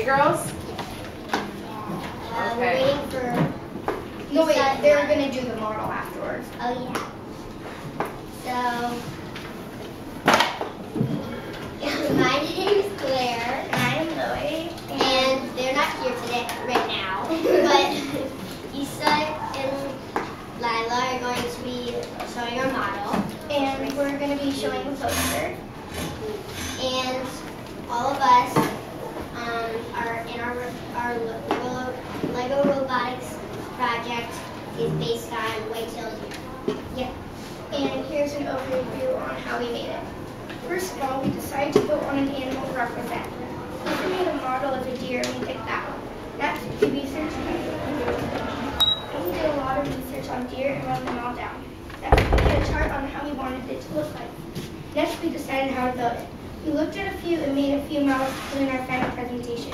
Ready, girls? Okay. Waiting for. No, wait, they're going to do the model afterwards. Oh, yeah. So. My name is Claire. And I'm Lily. And they're not here today, right now. but Issa and Lila are going to be showing our model. And we're going to be showing the poster. And all of us are in our our Lego, robotics project is based on white-tailed deer. And here's an overview on how we made it. First of all, we decided to go on an animal represent. We made a model of a deer and we picked that one. Next, we researched and we did a lot of research on deer and wrote them all down. Next, we made a chart on how we wanted it to look like. Next, we decided how to build it. We looked at a few and made a few models to put in our final presentation.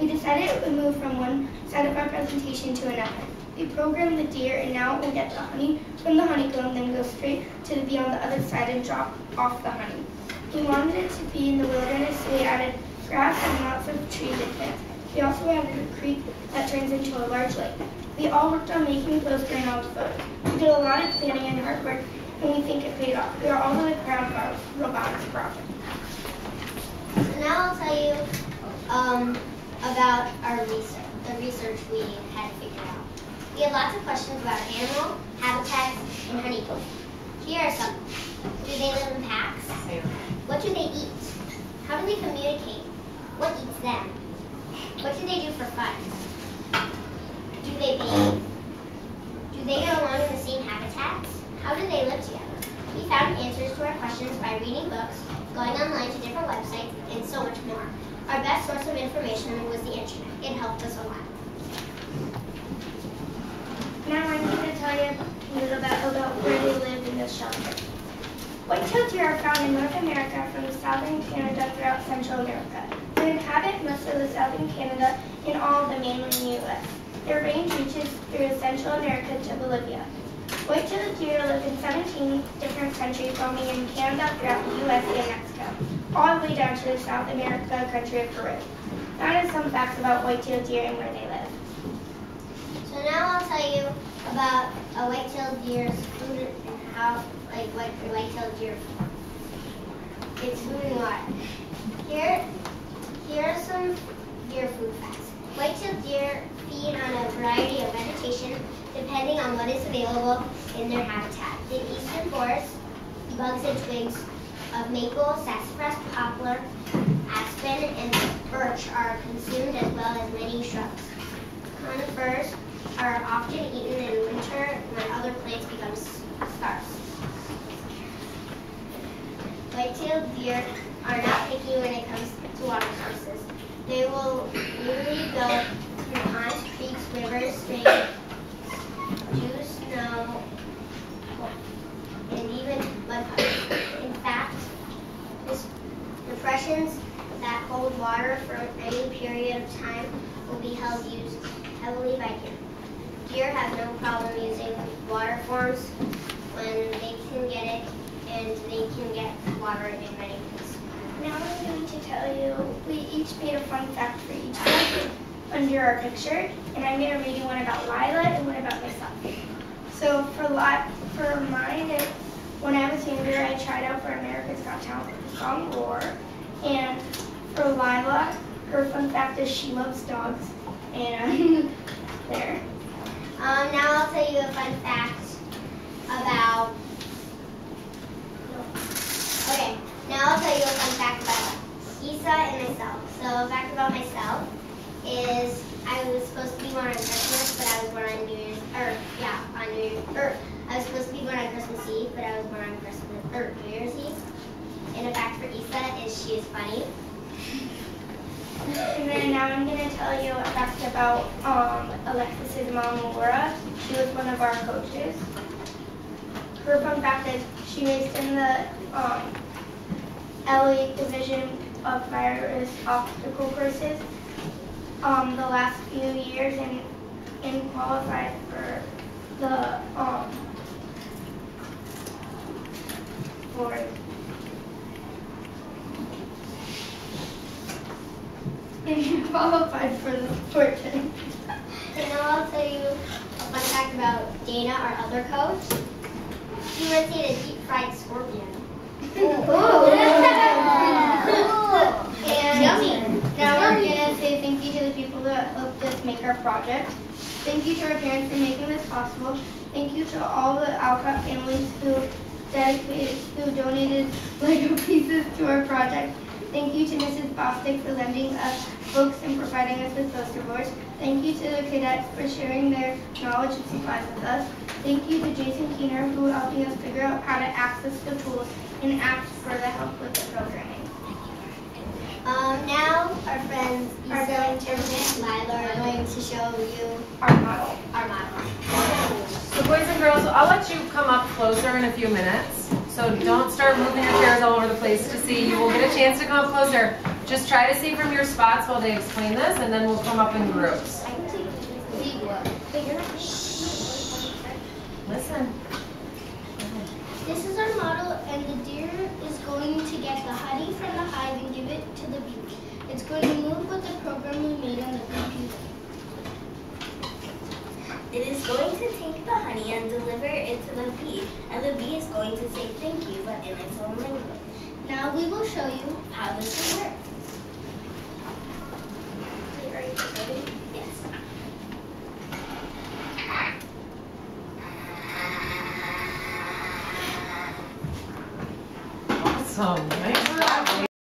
We decided it would move from one side of our presentation to another. We programmed the deer and now it will get the honey from the honeycomb, then go straight to the bee on the other side and drop off the honey. We wanted it to be in the wilderness, so we added grass and lots of trees and plants. We also added a creek that turns into a large lake. We all worked on making the poster and all the photos. We did a lot of planning and hard work, and we think it paid off. We are all really proud of our robotics project. Now I'll tell you um, about our research, the research we had figured out. We had lots of questions about animal, habitats, and honeycomb. Here are some. Do they live in packs? What do they eat? How do they communicate? What eats them? What do they do for fun? Do they bathe? Do they get along in the same habitats? How do they live together? We found answers to our questions by reading books, going online more. Our best source of information was the internet. It helped us a lot. Now I'm going to tell you a little bit about where they live in this shelter. White-tailed deer are found in North America from southern Canada throughout Central America. They inhabit most of the southern Canada and all of the mainland U.S. Their range reaches through Central America to Bolivia. White-tailed deer live in 17 different countries, roaming in Canada throughout the U.S. and Mexico, all the way down to the South America country of Peru. That is some facts about white-tailed deer and where they live. So now I'll tell you about a white-tailed deer's food and how, like, what a white-tailed deer its food and water. Here, here are some deer food facts. White-tailed deer feed on a variety of vegetation depending on what is available in their habitat. In eastern forests, bugs and twigs of maple, sassafras, poplar, aspen, and birch are consumed as well as many shrubs. Conifers are often eaten in winter when other plants become scarce. White-tailed deer are not picky when it comes to water sources. They will usually go through ponds, creeks, rivers, streams, dew, snow, and even mud puddles. In fact, this depressions that hold water for any period of time will be held used heavily by deer. Deer have no problem using water forms when they can get it, and they can get water in many ways. Now I'm going to tell you, we each made a fun fact for each one under our picture, and I'm going to read one about Lila and one about myself. So for Li- for mine, it, when I was younger, I tried out for America's Got Talent with the song Roar, and for Lila, her fun fact is she loves dogs, and there. Um, now I'll tell you a fun fact about. Okay, now I'll tell you a fun fact about Isa and myself. So a fact about myself is I was supposed to be born on Christmas, but I was born on New Year's, or yeah, on New Year's, or I was supposed to be born on Christmas Eve, but I was born on Christmas, or New Year's Eve. And a fact for Isa is she is funny. And then now I'm going to tell you a fact about um, Alexis's mom, Laura. She was one of our coaches. Her fun fact is she raced in the um, LA division of virus obstacle courses um, the last few years and, and qualified for the um, for and qualified for the fortune. And now I'll tell you a fun fact about Dana, our other coach. He rotated a deep fried scorpion. And Yummy. now we're gonna say thank you to the people that helped us make our project. Thank you to our parents for making this possible. Thank you to all the Alcott families who dedicated, who donated Lego pieces to our project. Thank you to Mrs. Bostic for lending us books and providing us with poster boards. Thank you to the cadets for sharing their knowledge and supplies with us. Thank you to Jason Keener for helping us figure out how to access the tools and ask for the help with the programming. Um, now our friends Our Isa friends. and Lila are going to show you Our model. our model. So boys and girls, I'll let you come up closer in a few minutes. So don't start moving your chairs all over the place to see. You will get a chance to come up closer. Just try to see from your spots while they explain this, and then we'll come up in groups. to take the honey and deliver it to the bee, and the bee is going to say thank you, but in its own language. Now we will show you how this will work. Yes. Awesome.